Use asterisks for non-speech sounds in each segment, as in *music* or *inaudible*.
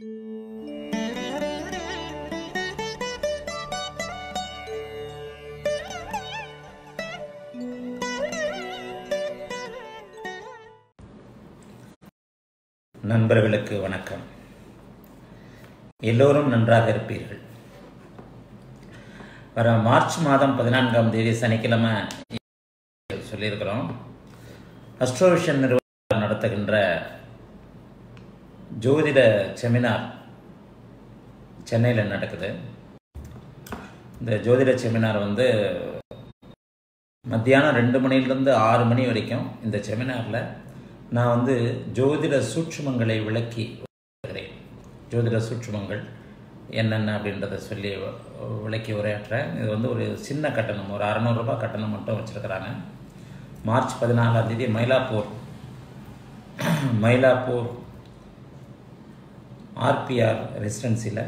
நண்பர்களுக்கு வணக்கம். எல்லோரும் நன்றாக இருப்பீர்கள். வர மார்ச் மாதம் பதினான்காம் தேதி சனிக்கிழமை சொல்லியிருக்கிறோம். அஸ்ட்ரோவிஷன் நிறுவனம் நடத்துகின்ற ஜோதிட செமினார் சென்னையில் நடக்குது. இந்த ஜோதிட செமினார் வந்து மத்தியானம் ரெண்டு மணிலேருந்து ஆறு மணி வரைக்கும் இந்த செமினாரில் நான் வந்து ஜோதிட சூட்சுமங்களை விளக்கி வருகிறேன். ஜோதிட சூட்சுமங்கள் என்னென்ன அப்படின்றத சொல்லி விளக்கி உரையாற்றுறேன். இது வந்து ஒரு சின்ன கட்டணம் ஒரு அறநூறுரூபா கட்டணம் மட்டும் வச்சுருக்கிறாங்க. மார்ச் பதினாலாம் தேதி மயிலாப்பூர் மயிலாப்பூர் ஆர்பிஆர் ரெசிடென்சியில்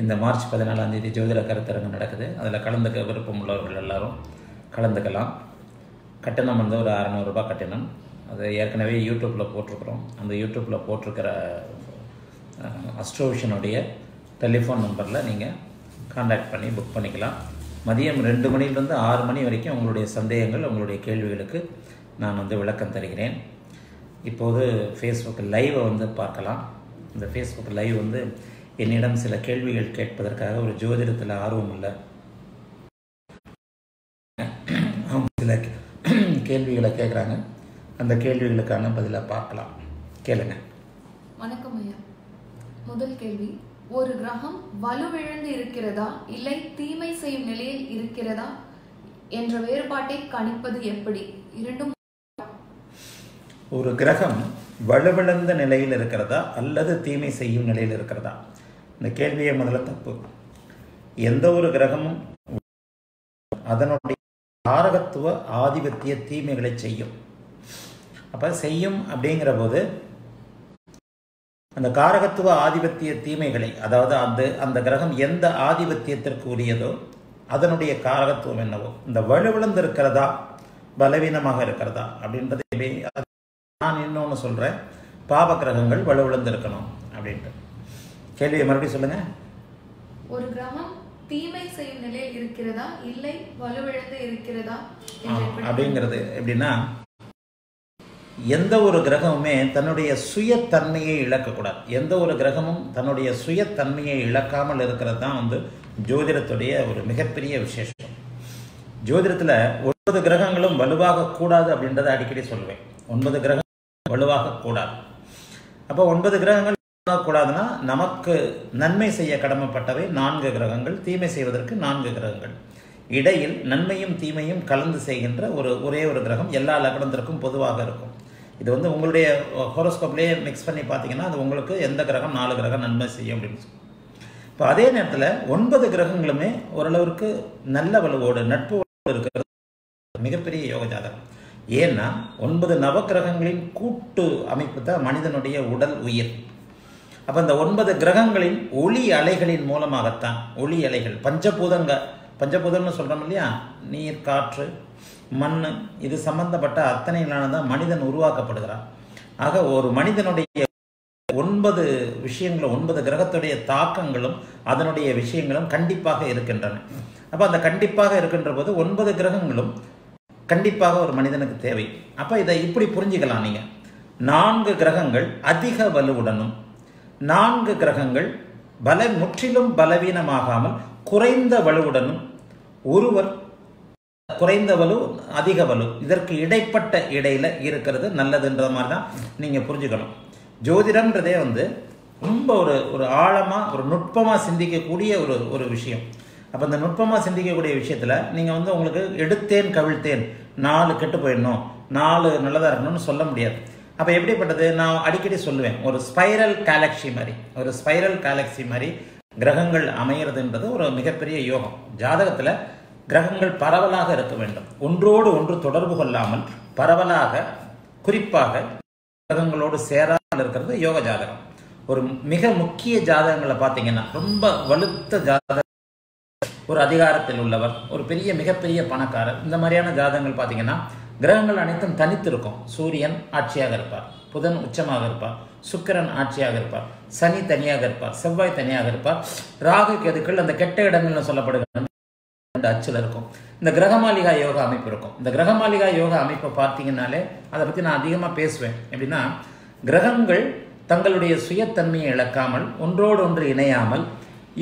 இந்த மார்ச் பதினாலாம் தேதி ஜோதிட கருத்தரங்கு நடக்குது. அதில் கலந்துக்க விருப்பம் உள்ளவர்கள் எல்லாரும் கலந்துக்கலாம். கட்டணம் வந்து ஒரு அறநூறுபா கட்டணம். அது ஏற்கனவே யூடியூப்பில் போட்டிருக்கிறோம். அந்த யூடியூப்பில் போட்டிருக்கிற அஸ்ட்ரோவிஷனுடைய டெலிஃபோன் நம்பரில் நீங்கள் காண்டாக்ட் பண்ணி புக் பண்ணிக்கலாம். மதியம் ரெண்டு மணிலேருந்து ஆறு மணி வரைக்கும் உங்களுடைய சந்தேகங்கள் உங்களுடைய கேள்விகளுக்கு நான் வந்து விளக்கம் தருகிறேன். இப்போது ஃபேஸ்புக் லைவை வந்து பார்க்கலாம். இந்த ஃபேஸ்புக் லைவ் வந்து என்னிடம் சில கேள்விகள் கேட்பதற்காக ஒரு ஜோதிடத்தில் ஆர்வம் இல்லை அவங்க சில கேள்விகளை கேட்குறாங்க. அந்த கேள்விகளுக்கான பதிலை பார்க்கலாம். கேளுங்க. வணக்கம் ஐயா. முதல் கேள்வி ஒரு கிரகம் வலுவிழந்து இருக்கிறதா? இல்லை தீமை செய்யும் நிலையில் இருக்கிறதா? என்ற வேறுபாட்டை கணிப்பது எப்படி? இரண்டும் ஒரு கிரகம் வலுவிழந்த நிலையில் இருக்கிறதா அல்லது தீமை செய்யும் நிலையில் இருக்கிறதா? இந்த கேள்வியே முதல்ல தப்பு. எந்த ஒரு கிரகமும் அதனுடைய காரகத்துவ ஆதிபத்திய தீமைகளை செய்யும். அப்ப செய்யும் அப்படிங்கிற போது அந்த காரகத்துவ ஆதிபத்திய தீமைகளை அதாவது அந்த அந்த கிரகம் எந்த ஆதிபத்தியத்திற்கு உரியதோ அதனுடைய காரகத்துவம் என்னவோ இந்த வலுவிழந்து இருக்கிறதா பலவீனமாக இருக்கிறதா அப்படின்றது நான் இன்னொன்று சொல்கிறேன் பாப கிரகங்கள் வலுவிழந்து இருக்கணும் அப்படின்ட்டு. கேள்வியை மறுபடியும் சொல்லுங்க. ஒரு கிரகம் தீமை செய்யும் நிலையில் இருக்கிறதா? இல்லை வலுவிழந்து இருக்கிறதா? அப்படிங்கிறது எப்படின்னா எந்த ஒரு கிரகமுமே தன்னுடைய சுயத்தன்மையை இழக்கக்கூடாது. எந்த ஒரு கிரகமும் தன்னுடைய சுயத்தன்மையை இழக்காமல் இருக்கிறது தான் வந்து ஜோதிடத்துடைய ஒரு மிகப்பெரிய விசேஷம். ஜோதிடத்தில் ஒன்பது கிரகங்களும் வலுவாக கூடாது அப்படின்றத அடிக்கடி சொல்லுவேன். ஒன்பது கிரகம் வலுவாக கூடாது. அப்போ ஒன்பது கிரகங்கள் கூடாதுன்னா நமக்கு நன்மை செய்ய கடமைப்பட்டவை நான்கு கிரகங்கள் தீமை செய்வதற்கு நான்கு கிரகங்கள். இடையில் நன்மையும் தீமையும் கலந்து செய்கின்ற ஒரு ஒரே ஒரு கிரகம் எல்லா லக்னத்திற்கும் பொதுவாக இருக்கும். இது வந்து உங்களுடைய ஹோரோஸ்கோப்லேயே மிக்ஸ் பண்ணி பார்த்தீங்கன்னா அது உங்களுக்கு எந்த கிரகம் நாலு கிரகம் நன்மை செய்யும் அப்படின்னு இப்போ அதே நேரத்தில் ஒன்பது கிரகங்களுமே ஓரளவிற்கு நல்ல வலுவோடு நட்பு இருக்கிறது. மிகப்பெரிய யோக ஜாதகம் ஏன்னா ஒன்பது நவக்கிரகங்களின் கூட்டு அமைப்பு தான் மனிதனுடைய உடல் உயிர். அப்போ இந்த ஒன்பது கிரகங்களின் ஒளி அலைகளின் மூலமாகத்தான் ஒளி அலைகள் பஞ்சபூதங்க பஞ்சபூதம்னு சொல்கிறோம் இல்லையா? நீர் காற்று மண் இது சம்பந்தப்பட்ட அத்தனையிலான தான் மனிதன் உருவாக்கப்படுகிறான். ஆக ஒரு மனிதனுடைய ஒன்பது விஷயங்களும் ஒன்பது கிரகத்துடைய தாக்கங்களும் அதனுடைய விஷயங்களும் கண்டிப்பாக இருக்கின்றன. அப்போ அந்த கண்டிப்பாக இருக்கின்ற போது ஒன்பது கிரகங்களும் கண்டிப்பாக ஒரு மனிதனுக்கு தேவை. அப்போ இதை இப்படி புரிஞ்சுக்கலாம் நீங்கள் நான்கு கிரகங்கள் அதிக வலுவுடனும் நான்கு கிரகங்கள் பல முற்றிலும் பலவீனமாகாமல் குறைந்த வலுவுடனும் ஒருவர் குறைந்த வலு அதிக வலு இதற்கு இடைப்பட்ட இடையில இருக்கிறது நல்லதுன்ற மாதிரி தான் நீங்கள் புரிஞ்சுக்கணும். ஜோதிடம்ன்றதே வந்து ரொம்ப ஒரு ஒரு ஆழமாக ஒரு நுட்பமாக சிந்திக்கக்கூடிய ஒரு ஒரு விஷயம். அப்போ இந்த நுட்பமாக சிந்திக்கக்கூடிய விஷயத்தில் நீங்கள் வந்து உங்களுக்கு எடுத்தேன் கவிழ்த்தேன் நாலு கெட்டு போயிடணும். நாலு நல்லதாக இருக்கணும்னு சொல்ல முடியாது. அப்போ எப்படிப்பட்டது? நான் அடிக்கடி சொல்லுவேன் ஒரு ஸ்பைரல் கேலக்ஸி மாதிரி ஒரு ஸ்பைரல் கேலக்ஸி மாதிரி கிரகங்கள் அமைகிறதுன்றது ஒரு மிகப்பெரிய யோகம். ஜாதகத்தில் கிரகங்கள் பரவலாக இருக்க வேண்டும். ஒன்றோடு ஒன்று தொடர்பு கொள்ளாமல் பரவலாக குறிப்பாக கிரகங்களோடு சேராமல் இருக்கிறது யோக ஜாதகம். ஒரு மிக முக்கிய ஜாதகங்களை பார்த்தீங்கன்னா ரொம்ப வலுத்த ஜாதகம் ஒரு அதிகாரத்தில் உள்ளவர் ஒரு பெரிய மிகப்பெரிய பணக்காரர். இந்த மாதிரியான ஜாதகங்கள் பார்த்தீங்கன்னா கிரகங்கள் அனைத்தும் தனித்து இருக்கும் சூரியன் ஆட்சியாக இருப்பார் புதன் உச்சமாக இருப்பார் சுக்கிரன் ஆட்சியாக இருப்பார் சனி தனியாக இருப்பார் செவ்வாய் தனியாக இருப்பார். ராகு கேதுக்கள் அந்த கெட்ட இடங்கள்னு சொல்லப்படுகிற அந்த அச்சில் இருக்கும். இந்த கிரகமாளிகா யோகா அமைப்பு இருக்கும். இந்த கிரகமாளிகா யோகா அமைப்பை பார்த்தீங்கன்னாலே அதை பற்றி நான் அதிகமாக பேசுவேன். எப்படின்னா கிரகங்கள் தங்களுடைய சுயத்தன்மையை இழக்காமல் ஒன்றோடு ஒன்று இணையாமல்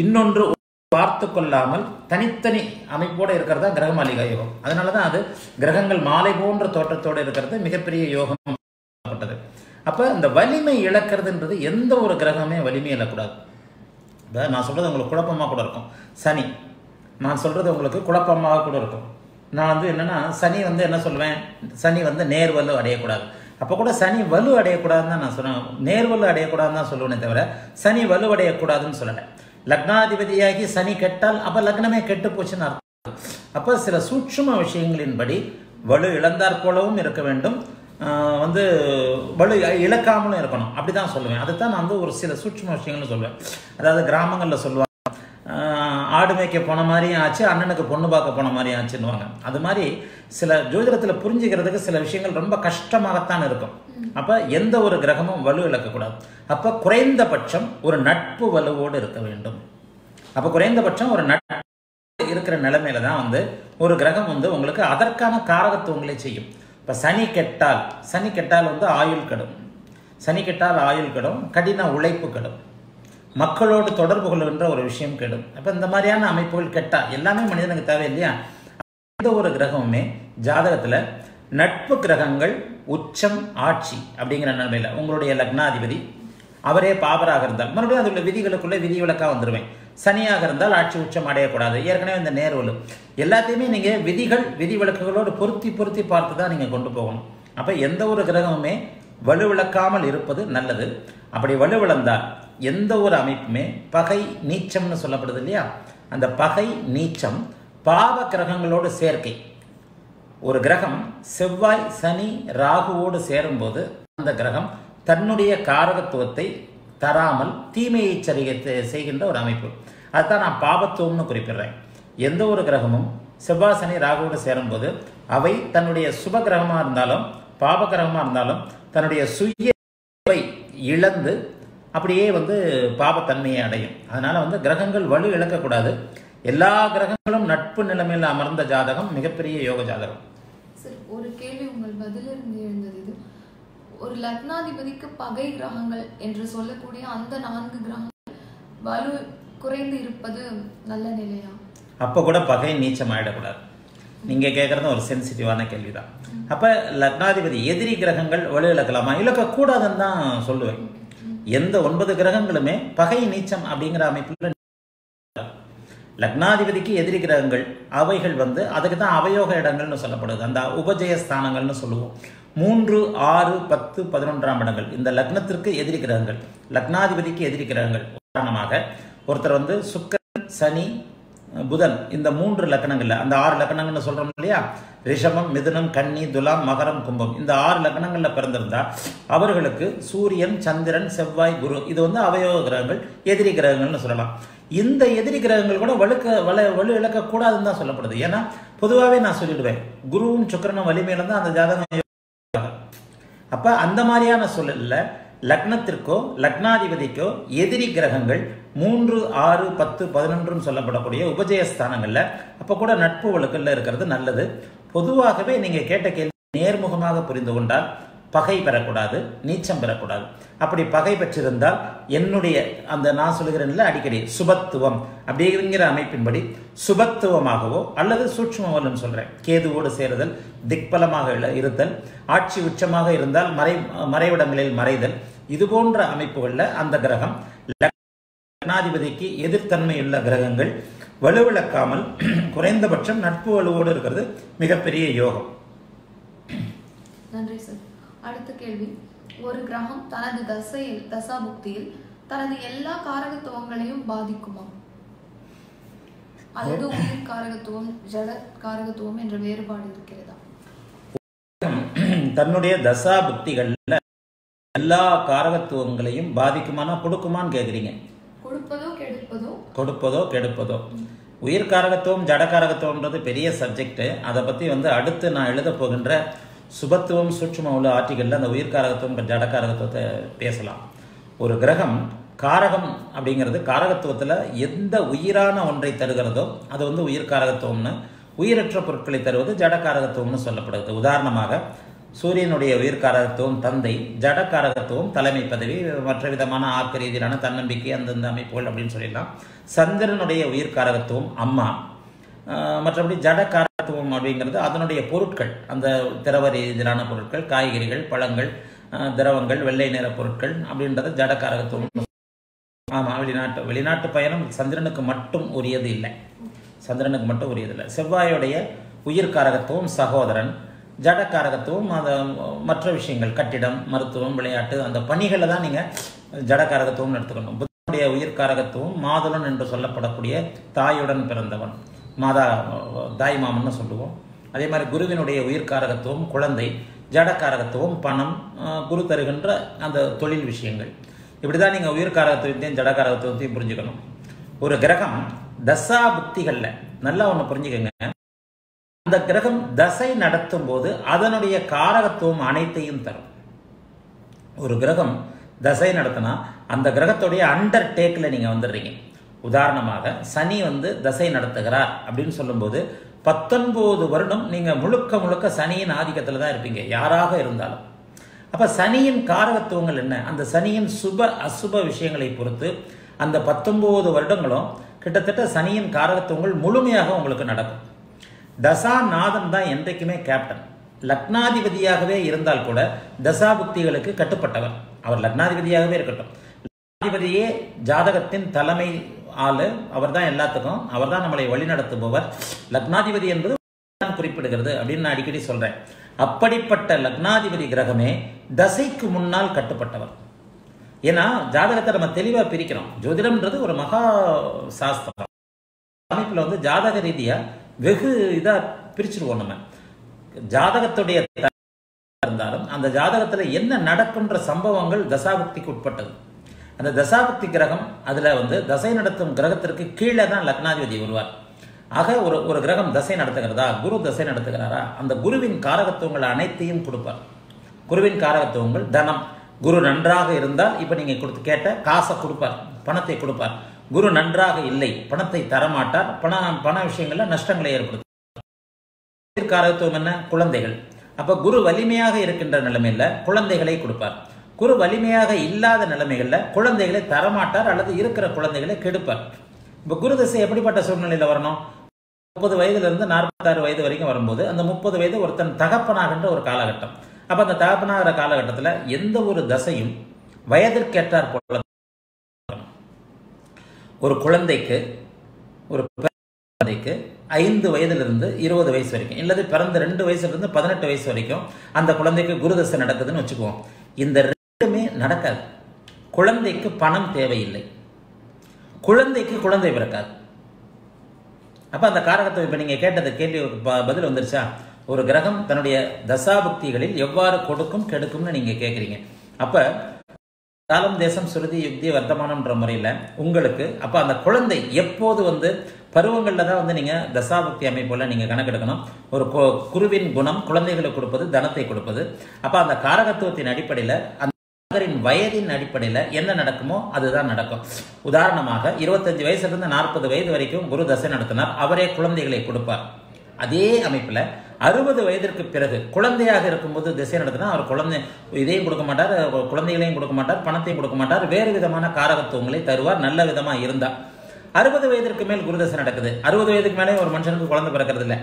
இன்னொன்று பார்த்து கொள்ளாமல் தனித்தனி அமைப்போடு இருக்கிறது தான் கிரகமாளிகா யோகம். அதனால தான் அது கிரகங்கள் மாலை போன்ற தோற்றத்தோடு இருக்கிறது மிகப்பெரிய யோகம் பட்டது அப்போ இந்த வலிமை இழக்கிறதுன்றது எந்த ஒரு கிரகமே வலிமை இழக்கூடாது இப்போ நான் சொல்கிறது உங்களுக்கு குழப்பமாக கூட இருக்கும். சனி. நான் சொல்கிறது உங்களுக்கு குழப்பமாக கூட இருக்கும். நான் வந்து என்னென்னா சனி வந்து என்ன சொல்லுவேன்? சனி வந்து நேர்வலு அடையக்கூடாது. அப்போ கூட சனி வலு அடையக்கூடாதுன்னு தான் நான் சொன்னேன். நேர்வலு அடையக்கூடாதுன்னு தான் சொல்லுவேனே தவிர சனி வலு அடையக்கூடாதுன்னு சொல்லலை. லக்னாதிபதியாகி சனி கெட்டால் அப்போ லக்னமே கெட்டு போச்சுன்னு அர்த்தம். அப்போ சில சூட்சும விஷயங்களின்படி வலு இழந்தாற் போலவும் இருக்க வேண்டும். வந்து வலு இழக்காமலும் இருக்கணும். அப்படி தான் சொல்லுவேன். அதுதான் நான் வந்து ஒரு சில சூட்சும விஷயங்கள்னு சொல்லுவேன். அதாவது கிராமங்களில் சொல்லுவாங்க ஆடு மேய்க்க போன மாதிரியும் ஆச்சு அண்ணனுக்கு பொண்ணு பார்க்க போன மாதிரியும் ஆச்சுன்னுவாங்க. அது மாதிரி சில ஜோதிடத்தில் புரிஞ்சுக்கிறதுக்கு சில விஷயங்கள் ரொம்ப கஷ்டமாகத்தான் இருக்கும். அப்போ எந்த ஒரு கிரகமும் வலு இழக்கக்கூடாது அப்போ குறைந்தபட்சம் ஒரு நட்பு வலுவோடு இருக்க வேண்டும். அப்போ குறைந்தபட்சம் ஒரு நட்பு இருக்கிற நிலைமையில தான் வந்து ஒரு கிரகம் வந்து உங்களுக்கு அதற்கான காரகத்துவங்களை செய்யும். இப்போ சனி கெட்டால் சனி கெட்டால் வந்து ஆயுள் கெடும். சனி கெட்டால் ஆயுள் கெடும் கடின உழைப்பு கெடும். மக்களோடு தொடர்பு கொள்ளுகின்ற ஒரு விஷயம் கெடும் அப்போ இந்த மாதிரியான அமைப்புகள் கெட்டால் எல்லாமே மனிதனுக்கு தேவை இல்லையா எந்த ஒரு கிரகமுமே ஜாதகத்தில் நட்பு கிரகங்கள் உச்சம் ஆட்சி அப்படிங்கிற நன்மையில் உங்களுடைய லக்னாதிபதி அவரே பாபராக இருந்தால் மறுபடியும் அதில் உள்ள விதிகளுக்குள்ளே விதி விலக்காக வந்துடுவேன் சனியாக இருந்தால் ஆட்சி உச்சம் அடையக்கூடாது. ஏற்கனவே இந்த நேர்வலு எல்லாத்தையுமே நீங்கள் விதிகள் விதி விலக்குகளோடு பொருத்தி பொருத்தி பார்த்து தான் நீங்கள் கொண்டு போகணும். அப்போ எந்த ஒரு கிரகமுமே வலுவிழக்காமல் இருப்பது நல்லது. அப்படி வலுவிழந்தால் எந்த ஒரு அமைப்புமே பகை நீச்சம்னு சொல்லப்படுது இல்லையா அந்த பகை நீச்சம் பாவ கிரகங்களோடு சேர்க்கை. ஒரு கிரகம் செவ்வாய் சனி ராகுவோடு சேரும்போது அந்த கிரகம் தன்னுடைய காரகத்துவத்தை தராமல் தீமையை சரிகை செய்கின்ற ஒரு அமைப்பு. அதுதான் நான் பாபத்துவம்னு குறிப்பிடுறேன். எந்த ஒரு கிரகமும் செவ்வாய் சனி ராகுவோடு சேரும்போது அவை தன்னுடைய சுப கிரகமாக இருந்தாலும் பாப கிரகமாக இருந்தாலும் தன்னுடைய சுய இழந்து அப்படியே வந்து பாபத்தன்மையை அடையும். அதனால வந்து கிரகங்கள் வலு இழக்கக்கூடாது. எல்லா கிரகங்களும் நட்பு நிலைமையில் அமர்ந்த ஜாதகம் மிகப்பெரிய யோக ஜாதகம். சரி ஒரு கேள்வி உங்கள் பதிலிருந்து எழுந்தது இது. ஒரு லக்னாதிபதிக்கு பகை கிரகங்கள் என்று சொல்லக்கூடிய அந்த நான்கு கிரகங்கள் வலு குறைந்து இருப்பது நல்ல நிலையா? அப்போ கூட பகை நீச்சம் ஆயிடக்கூடாது நீங்கள் கேட்குறது ஒரு சென்சிட்டிவான கேள்வி தான் அப்போ லக்னாதிபதி எதிரி கிரகங்கள் வலு இழக்கலாமா? இழக்கக்கூடாதுன்னு தான் சொல்லுவேன். எந்த ஒன்பது கிரகங்களுமே பகை நீச்சம் அப்படிங்கிற அமைப்பில் லக்னாதிபதிக்கு எதிரி கிரகங்கள் அவைகள் வந்து அதுக்கு தான் அவயோக இடங்கள்னு சொல்லப்படுது. அந்த உபஜய ஸ்தானங்கள்னு சொல்லுவோம். மூன்று ஆறு பத்து பதினொன்றாம் இடங்கள். இந்த லக்னத்திற்கு எதிரி கிரகங்கள் லக்னாதிபதிக்கு எதிரி கிரகங்கள். உதாரணமாக ஒருத்தர் வந்து சுக்கரன் சனி புதன் இந்த மூன்று லக்கணங்கள்ல அந்த ஆறு லக்கணங்கள்னு சொல்கிறோம் இல்லையா? ரிஷபம் மிதுனம் கன்னி துலாம் மகரம் கும்பம். இந்த ஆறு லக்னங்களில் பிறந்திருந்தா அவர்களுக்கு சூரியன் சந்திரன் செவ்வாய் குரு இது வந்து அவயோக கிரகங்கள் எதிரி கிரகங்கள்னு சொல்லலாம். இந்த எதிரி கிரகங்கள் கூட வலுக்க வலு வலு இழக்கக்கூடாதுன்னு தான் சொல்லப்படுது. ஏன்னா பொதுவாகவே நான் சொல்லிடுவேன் குருவும் சுக்கரனும் வலிமையில தான் அந்த ஜாதகம். அப்போ அந்த மாதிரியான சூழல்ல லக்னத்திற்கோ லக்னாதிபதிக்கோ எதிரி கிரகங்கள் மூன்று ஆறு பத்து பதினொன்றுன்னு சொல்லப்படக்கூடிய உபஜயஸ்தானங்களில் அப்போ கூட நட்பு வழக்கல்ல இருக்கிறது நல்லது. பொதுவாகவே நீங்கள் கேட்ட கேள்வி நேர்முகமாக புரிந்து கொண்டால் பகை பெறக்கூடாது நீச்சம் பெறக்கூடாது. அப்படி பகை பெற்றிருந்தால் என்னுடைய அந்த நான் சொல்கிறேன்ல அடிக்கடி சுபத்துவம் அப்படிங்கிற அமைப்பின்படி சுபத்துவமாகவோ அல்லது சூட்சுமவல்னு சொல்கிறேன் கேதுவோடு சேருதல் திக்பலமாக இருத்தல் ஆட்சி உச்சமாக இருந்தால் மறை மறைவிடங்களில் மறைதல் இது போன்ற அமைப்புகளில் அந்த கிரகம் லக்னாதிபதிக்கு எதிர்த்தன்மையுள்ள கிரகங்கள் வலுவிழக்காமல் *clears throat* குறைந்தபட்சம் நட்பு வலுவோடு இருக்கிறது மிகப்பெரிய யோகம். நன்றி சார். அடுத்த கேள்வி. ஒரு கிரகம் தனது தசையில் தசாபுக்தியில் தனது எல்லா காரகத்துவங்களையும் பாதிக்குமா? அல்லது உயிர் காரகத்துவம் ஜட காரகத்துவம் என்ற வேறுபாடு இருக்கிறதா? தன்னுடைய தசா புக்திகள்ல எல்லா காரகத்துவங்களையும் பாதிக்குமானா கொடுக்குமான்னு கேக்குறீங்க. கொடுப்பதோ கெடுப்பதோ? உயிர் காரகத்துவம் ஜட காரகத்துவம்ன்றது பெரிய சப்ஜெக்ட் அதை பற்றி வந்து அடுத்து நான் எழுத போகின்ற சுபத்துவம் சூட்சுமம் உள்ள ஆட்சிகளில் அந்த உயிர்காரகத்துவம் ஜடக்காரகத்துவத்தை பேசலாம். ஒரு கிரகம் காரகம் அப்படிங்கிறது காரகத்துவத்தில் எந்த உயிரான ஒன்றை தருகிறதோ அது வந்து உயிர்காரகத்துவம்னு உயிரற்ற பொருட்களை தருவது ஜடக்காரகத்துவம்னு சொல்லப்படுகிறது. உதாரணமாக சூரியனுடைய உயிர்காரகத்துவம் தந்தை ஜடக்காரகத்துவம் தலைமை பதவி மற்ற விதமான ஆக்க ரீதியிலான தன்னம்பிக்கை அந்தந்த அமைப்புகள் அப்படின்னு சொல்லிடலாம். சந்திரனுடைய உயிர்காரகத்துவம் அம்மா. மற்றபடி ஜடக்காரத்துவம் அப்படிங்கிறது அதனுடைய பொருட்கள். அந்த திரவ ரீதியிலான பொருட்கள் காய்கறிகள் பழங்கள் திரவங்கள் வெள்ளை நிற பொருட்கள் அப்படின்றது ஜடக்காரகத்துவம். ஆமாம் வெளிநாட்டு வெளிநாட்டு பயணம் சந்திரனுக்கு மட்டும் உரியது இல்லை. சந்திரனுக்கு மட்டும் உரியது இல்லை. செவ்வாயுடைய உயிர்காரகத்துவம் சகோதரன் ஜடக்காரகத்துவம் அந்த மற்ற விஷயங்கள் கட்டிடம் மருத்துவம் விளையாட்டு அந்த பணிகளை தான் நீங்கள் ஜடக்காரகத்துவம் எடுத்துக்கணும். புத்தனுடைய உயிர்காரகத்துவம் மாதுளன் என்று சொல்லப்படக்கூடிய தாயுடன் பிறந்தவன். மாதா தாய் மாமன்னு சொல்லுவோம். அதே மாதிரி குருவினுடைய உயிர்காரகத்துவம் குழந்தை ஜடக்காரகத்துவம் பணம் குரு தருகின்ற அந்த தொழில் விஷயங்கள். இப்படி தான் நீங்கள் உயிர்காரகத்துவத்தையும் ஜடக்காரகத்துவத்தையும் புரிஞ்சுக்கணும். ஒரு கிரகம் தசா புக்திகளில் நல்லா ஒன்று புரிஞ்சுக்கங்க. அந்த கிரகம் தசை நடத்தும் போது அதனுடைய காரகத்துவம் அனைத்தையும் தரும். ஒரு கிரகம் தசை நடத்தினா அந்த கிரகத்துடைய அண்டர் டேக்கில் நீங்கள் வந்துடுறீங்க. உதாரணமாக சனி வந்து தசை நடத்துகிறார் அப்படின்னு சொல்லும்போது பத்தொன்பது வருடம் நீங்கள் முழுக்க முழுக்க சனியின் ஆதிக்கத்தில் தான் இருப்பீங்க யாராக இருந்தாலும். அப்போ சனியின் காரகத்துவங்கள் என்ன? அந்த சனியின் சுப அசுப விஷயங்களை பொறுத்து அந்த பத்தொன்பது வருடங்களும் கிட்டத்தட்ட சனியின் காரகத்துவங்கள் முழுமையாக உங்களுக்கு நடக்கும். தசாநாதன் தான் என்றைக்குமே கேப்டன் லக்னாதிபதியாகவே இருந்தால் கூட தசாபுக்திகளுக்கு கட்டுப்பட்டவர். அவர் லக்னாதிபதியாகவே இருக்கட்டும். லக்னாதிபதியே ஜாதகத்தின் தலைமை ஆளு. அவர் தான் எல்லாத்துக்கும். அவர் தான் நம்மளை வழிநடத்துபவர். லக்னாதிபதி என்பது தான் குறிப்பிடுகிறது அப்படின்னு நான் அடிக்கடி சொல்றேன். அப்படிப்பட்ட லக்னாதிபதி கிரகமே தசைக்கு முன்னால் கட்டுப்பட்டவர். ஏன்னா ஜாதகத்தை நம்ம தெளிவா பிரிக்கிறோம். ஜோதிடம்ன்றது ஒரு மகா சாஸ்திரம். அமைப்புல வந்து ஜாதக ரீதியா வெகு இதா பிரிச்சிருவோம் நம்ம. ஜாதகத்துடைய இருந்தாலும் அந்த ஜாதகத்துல என்ன நடக்குன்ற சம்பவங்கள் தசாபக்திக்கு உட்பட்டது. அந்த தசாபக்தி கிரகம் அதுல வந்து தசை நடத்தும் கிரகத்திற்கு கீழே தான் லக்னாதிபதி வருவார். ஆக ஒரு ஒரு கிரகம் தசை நடத்துகிறதா குரு தசை நடத்துகிறாரா அந்த குருவின் காரகத்துவங்கள் அனைத்தையும் கொடுப்பார். குருவின் காரகத்துவங்கள் தனம். குரு நன்றாக இருந்தால் இப்ப நீங்க கொடுத்து கேட்ட காசை கொடுப்பார் பணத்தை கொடுப்பார். குரு நன்றாக இல்லை பணத்தை தரமாட்டார் பண பண விஷயங்களில் நஷ்டங்களை ஏற்படுத்தும். காரகத்துவம் என்ன? குழந்தைகள். அப்போ குரு வலிமையாக இருக்கின்ற நிலைமையில குழந்தைகளை கொடுப்பார். குரு வலிமையாக இல்லாத நிலைமைகளில் குழந்தைகளை தரமாட்டார் அல்லது இருக்கிற குழந்தைகளை கெடுப்பார். இப்ப குரு திசை எப்படிப்பட்ட சூழ்நிலையில வரணும்? முப்பது வயதுலேருந்து நாற்பத்தாறு வயது வரைக்கும் வரும்போது அந்த முப்பது வயது ஒருத்தன் தகப்பனாகின்ற ஒரு காலகட்டம். அப்ப அந்த தகப்பனாகிற காலகட்டத்துல எந்த ஒரு தசையும் வயதிற்கேற்றார் போல ஒரு குழந்தைக்கு ஒரு குழந்தைக்கு ஐந்து வயதிலிருந்து இருபது வயசு வரைக்கும் இல்லது பிறந்த ரெண்டு வயசுல இருந்து பதினெட்டு வயசு வரைக்கும் அந்த குழந்தைக்கு குருதசை நடக்குதுன்னு வச்சுக்குவோம். இந்த ரெண்டுமே நடக்காது. குழந்தைக்கு பணம் தேவையில்லை. குழந்தைக்கு குழந்தை பிறக்காது. அப்ப அந்த காரகத்தை இப்ப நீங்க கேட்டது கேள்வி ப- பதில் வந்துருச்சா? ஒரு கிரகம் தன்னுடைய தசாபக்திகளில் எவ்வாறு கொடுக்கும் கெடுக்கும்னு நீங்க கேட்குறீங்க அப்ப காலம் தேசம் சுருதி யுக்தி வர்த்தமானம்ன்ற முறையில் உங்களுக்கு அப்போ அந்த குழந்தை எப்போது வந்து பருவங்களில் தான் வந்து நீங்கள் தசாபக்தி அமைப்புல நீங்கள் கணக்கெடுக்கணும் ஒரு கு- குருவின் குணம் குழந்தைகளுக்கு கொடுப்பது தனத்தை கொடுப்பது. அப்போ அந்த காரகத்துவத்தின் அடிப்படையில் அந்த வயதின் அடிப்படையில் என்ன நடக்குமோ அதுதான் நடக்கும். உதாரணமாக இருபத்தஞ்சு வயசுலேருந்து நாற்பது வயது வரைக்கும் குரு தசை நடத்தினார். அவரே குழந்தைகளை கொடுப்பார். அதே அமைப்பில் அறுபது வயதிற்கு பிறகு குழந்தையாக இருக்கும்போது திசை நடத்தினா அவர் குழந்தை இதையும் கொடுக்க மாட்டார் குழந்தைகளையும் கொடுக்க மாட்டார் பணத்தையும் கொடுக்க மாட்டார் வேறு விதமான காரகத்துவங்களை தருவார் நல்ல விதமாக இருந்தால் அறுபது வயதிற்கு மேல் குருதசை நடக்குது. அறுபது வயதுக்கு மேலே ஒரு மனுஷனுக்கு குழந்தை பிறக்கிறது இல்லை.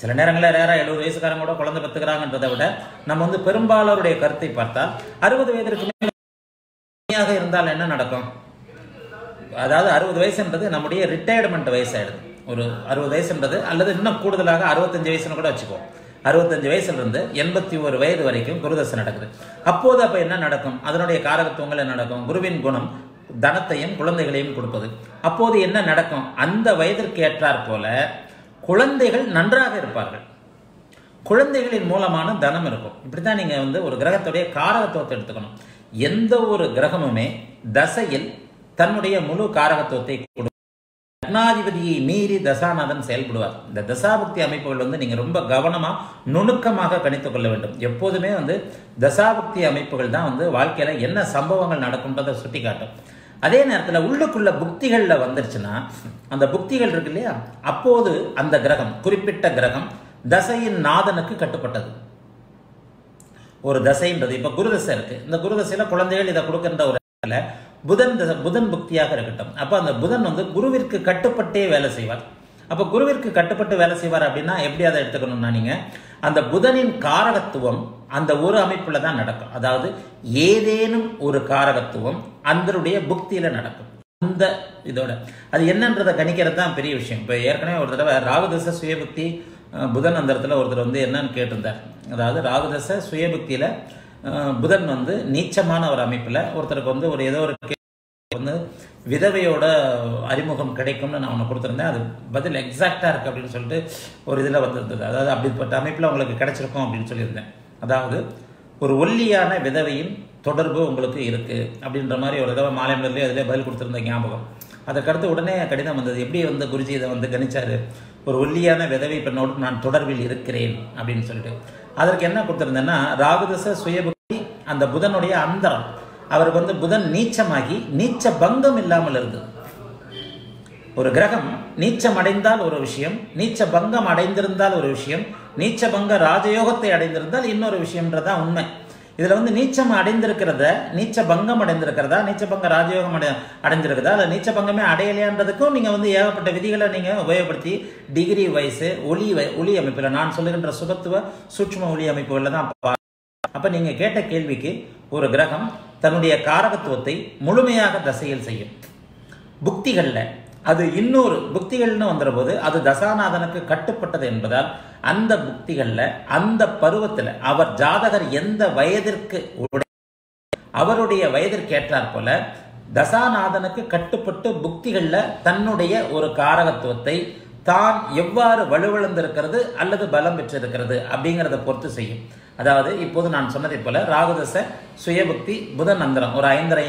சில நேரங்களில் ரேராக எழுபது வயசுக்காரங்க கூட குழந்தை பெற்றுக்கிறாங்கன்றதை விட நம்ம வந்து பெரும்பாலோருடைய கருத்தை பார்த்தால் அறுபது வயதிற்கு மேல் இருந்தால் என்ன நடக்கும்? அதாவது அறுபது வயசுன்றது நம்முடைய ரிட்டையர்மெண்ட் வயசாயிடுது. ஒரு அறுபது வயசுன்றது அல்லது இன்னும் கூடுதலாக அறுபத்தஞ்சு வயசுன்னு கூட வச்சுக்குவோம் அறுபத்தஞ்சு வயசுல இருந்து எண்பத்தி ஒரு வயது வரைக்கும் குருதசை நடக்குது. அப்போது அப்போ என்ன நடக்கும்? அதனுடைய காரகத்துவங்கள் என்ன நடக்கும்? குருவின் குணம் தனத்தையும் குழந்தைகளையும் கொடுப்பது. அப்போது என்ன நடக்கும்? அந்த வயதிற்கு ஏற்றாற் போல குழந்தைகள் நன்றாக இருப்பார்கள். குழந்தைகளின் மூலமான தனம் இருக்கும். இப்படித்தான் நீங்க வந்து ஒரு கிரகத்துடைய காரகத்துவத்தை எடுத்துக்கணும். எந்த ஒரு கிரகமுமே தசையில் தன்னுடைய முழு காரகத்துவத்தை கொடு லக்னாதிபதியை மீறி தசாநாதன் செயல்படுவார். இந்த தசாபக்தி அமைப்புகள் வந்து நீங்க ரொம்ப கவனமா நுணுக்கமாக கணித்து கொள்ள வேண்டும். எப்போதுமே வந்து தசாபக்தி அமைப்புகள் தான் வந்து வாழ்க்கையில என்ன சம்பவங்கள் நடக்கும்ன்றதை சுட்டி காட்டும் அதே நேரத்தில் உள்ளுக்குள்ள புக்திகள்ல வந்துருச்சுன்னா அந்த புக்திகள் இருக்கு இல்லையா? அப்போது அந்த கிரகம் குறிப்பிட்ட கிரகம் தசையின் நாதனுக்கு கட்டுப்பட்டது. ஒரு தசைன்றது. இப்ப குருதசை இருக்கு. இந்த குருதசையில் குழந்தைகள் இதை கொடுக்கின்ற ஒரு இடத்துல புதன் புதன் புக்தியாக இருக்கட்டும். அப்போ அந்த புதன் வந்து குருவிற்கு கட்டுப்பட்டே வேலை செய்வார். அப்போ குருவிற்கு கட்டுப்பட்டு வேலை செய்வார் அப்படின்னா எப்படி அதை எடுத்துக்கணும்னா நீங்கள் அந்த புதனின் காரகத்துவம் அந்த ஒரு அமைப்பில் தான் நடக்கும். அதாவது ஏதேனும் ஒரு காரகத்துவம் அந்தருடைய புக்தியில் நடக்கும். அந்த இதோட. அது என்னன்றதை கணிக்கிறது தான் பெரிய விஷயம். இப்போ ஏற்கனவே ஒரு தடவை ராகுதச சுயபக்தி புதன் அந்த இடத்துல ஒருத்தர் வந்து என்னன்னு கேட்டிருந்தார். அதாவது ராகுதச சுயபுக்தியில் புதன் வந்து நீச்சமான ஒரு அமைப்பில் ஒருத்தருக்கு வந்து ஒரு ஏதோ ஒரு கே- வந்து விதவையோட அறிமுகம் கிடைக்கும்னு நான் ஒன்று கொடுத்துருந்தேன். அது பதில் எக்ஸாக்டாக இருக்குது அப்படின்னு சொல்லிட்டு ஒரு இதில் வந்திருந்தது. அதாவது அப்படிப்பட்ட அமைப்பில் உங்களுக்கு கிடைச்சிருக்கும் அப்படின்னு சொல்லியிருந்தேன். அதாவது ஒரு ஒல்லியான விதவையின் தொடர்பு உங்களுக்கு இருக்குது அப்படின்ற மாதிரி ஒரு தடவை மாலை மலர்லேயே அதிலே பதில் கொடுத்துருந்த ஞாபகம். அதற்கடுத்து உடனே கடிதம் வந்தது. எப்படி வந்து குருஜி இதை வந்து கணிச்சாரு. ஒரு ஒல்லியான விதவை பெண்ணோடு நான் தொடர்பில் இருக்கிறேன் அப்படின்னு சொல்லிட்டு. அதற்கு என்ன கொடுத்துருந்தேன்னா ராகுதச சுயபுக்தி அந்த புதனுடைய அந்தரம். அவருக்கு வந்து புதன் நீச்சமாகி நீச்ச பங்கம் இல்லாமல் இருந்தது. ஒரு கிரகம் நீச்சம் அடைந்தால் ஒரு விஷயம் நீச்ச பங்கம் அடைந்திருந்தால் ஒரு விஷயம் நீச்ச பங்க ராஜயோகத்தை அடைந்திருந்தால் இன்னொரு விஷயம்ன்றதான் உண்மை. இதில் வந்து நீச்சம் அடைந்திருக்கிறத நீச்ச பங்கம் அடைந்திருக்கிறதா நீச்ச பங்க ராஜயோகம் அடை அடைஞ்சிருக்கிறதா அல்ல நீச்ச பங்கமே அடையலையான்றதுக்கும் நீங்கள் வந்து ஏகப்பட்ட விதிகளை நீங்கள் உபயோகப்படுத்தி டிகிரி வயசு ஒளி வ- ஒளி அமைப்பில் நான் சொல்லுகின்ற சுபத்துவ சூட்சும ஒளி அமைப்புகளில் தான் அப்போ நீங்கள் கேட்ட கேள்விக்கு ஒரு கிரகம் தன்னுடைய காரகத்துவத்தை முழுமையாக தசையில் செய்யும். புக்திகளில் அது இன்னொரு புக்திகள்னு வந்துற போது அது தசாநாதனுக்கு கட்டுப்பட்டது என்பதால் அந்த புக்திகளில் அந்த பருவத்தில் அவர் ஜாதகர் எந்த வயதிற்கு அவருடைய வயதிற்கு ஏற்றாற் போல தசாநாதனுக்கு கட்டுப்பட்டு புக்திகளில் தன்னுடைய ஒரு காரகத்துவத்தை தான் எவ்வாறு வலுவிழந்திருக்கிறது அல்லது பலம் பெற்றிருக்கிறது அப்படிங்கிறத பொறுத்து செய்யும். அதாவது இப்போது நான் சொன்னதைப் போல ராகுதச சுயபக்தி புதன் அந்தரம் ஒரு ஐந்தரை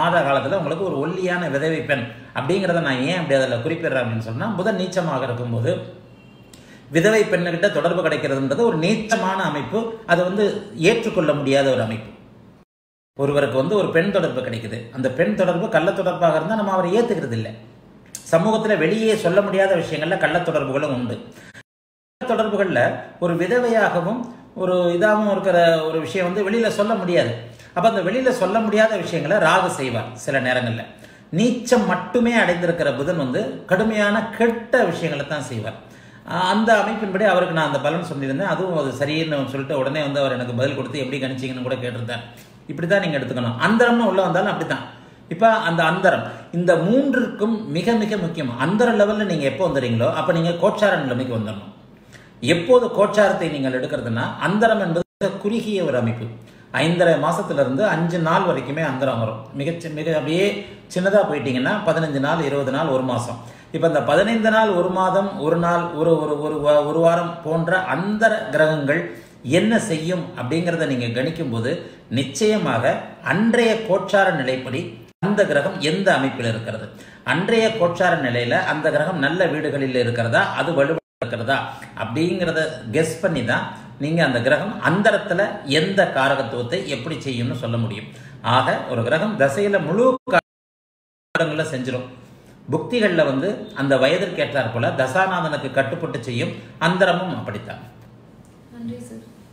மாத காலத்தில் உங்களுக்கு ஒரு ஒல்லியான விதவை பெண் அப்படிங்கிறத நான் ஏன் அப்படி அதில் குறிப்பிடுறேன் அப்படின்னு சொன்னால் புதன் நீச்சமாக இருக்கும்போது விதவை பெண்ணுகிட்ட தொடர்பு கிடைக்கிறதுன்றது ஒரு நீச்சமான அமைப்பு. அது வந்து ஏற்றுக்கொள்ள முடியாத ஒரு அமைப்பு. ஒருவருக்கு வந்து ஒரு பெண் தொடர்பு கிடைக்குது. அந்த பெண் தொடர்பு கள்ள தொடர்பாக இருந்தால் நம்ம அவரை ஏற்றுக்கிறது இல்லை சமூகத்தில் வெளியே சொல்ல முடியாத விஷயங்களில் கள்ள தொடர்புகளும் உண்டு. தொடர்புகளில் ஒரு விதவையாகவும் ஒரு இதாகவும் இருக்கிற ஒரு விஷயம் வந்து வெளியில் சொல்ல முடியாது. அப்போ அந்த வெளியில் சொல்ல முடியாத விஷயங்களை ராகு செய்வார் சில நேரங்களில். நீச்சம் மட்டுமே அடைந்திருக்கிற புதன் வந்து கடுமையான கெட்ட விஷயங்களை தான் செய்வார். அந்த அமைப்பின்படி அவருக்கு நான் அந்த பலன் சொல்லியிருந்தேன். அதுவும் அது சரின்னு சொல்லிட்டு உடனே வந்து அவர் எனக்கு பதில் கொடுத்து எப்படி கணிச்சிங்கன்னு கூட கேட்டிருந்தேன் இப்படி தான் நீங்கள் எடுத்துக்கணும். அந்தரம்னு உள்ளே வந்தாலும் அப்படி தான் இப்போ அந்த அந்தரம் இந்த மூன்றுக்கும் மிக மிக முக்கியம். அந்தர லெவலில் நீங்கள் எப்போ வந்துடுறீங்களோ அப்போ நீங்கள் கோச்சார நிலைமைக்கு வந்துடணும் எப்போது கோச்சாரத்தை நீங்கள் எடுக்கிறதுனா அந்தரம் என்பது குறுகிய ஒரு அமைப்பு. ஐந்தரை மாதத்துலேருந்து அஞ்சு நாள் வரைக்குமே அந்தரம் வரும். மிக மிக அப்படியே சின்னதாக போயிட்டீங்கன்னா பதினஞ்சு நாள் இருபது நாள் ஒரு மாதம் இப்போ இந்த பதினைந்து நாள் ஒரு மாதம் ஒரு நாள் ஒரு ஒரு ஒரு ஒரு வாரம் போன்ற அந்தர கிரகங்கள் என்ன செய்யும் அப்படிங்கிறத நீங்கள் கணிக்கும்போது நிச்சயமாக அன்றைய கோச்சார நிலைப்படி அந்த கிரகம் எந்த அமைப்பில் இருக்கிறது? அன்றைய கோச்சார நிலையில அந்த கிரகம் நல்ல வீடுகளில் இருக்கிறதா? அது வலு இருக்கிறதா? அப்படிங்கிறத கெஸ் பண்ணி தான் நீங்க அந்த கிரகம் அந்தரத்துல எந்த காரகத்துவத்தை எப்படி செய்யும்னு சொல்ல முடியும். ஆக ஒரு கிரகம் தசையில முழு காரகங்களை செஞ்சிடும் புக்திகள்ல வந்து அந்த வயதிற்கேற்றாற் போல தசாநாதனுக்கு கட்டுப்பட்டு செய்யும் அந்தரமும் அப்படித்தான். நன்றி சார்.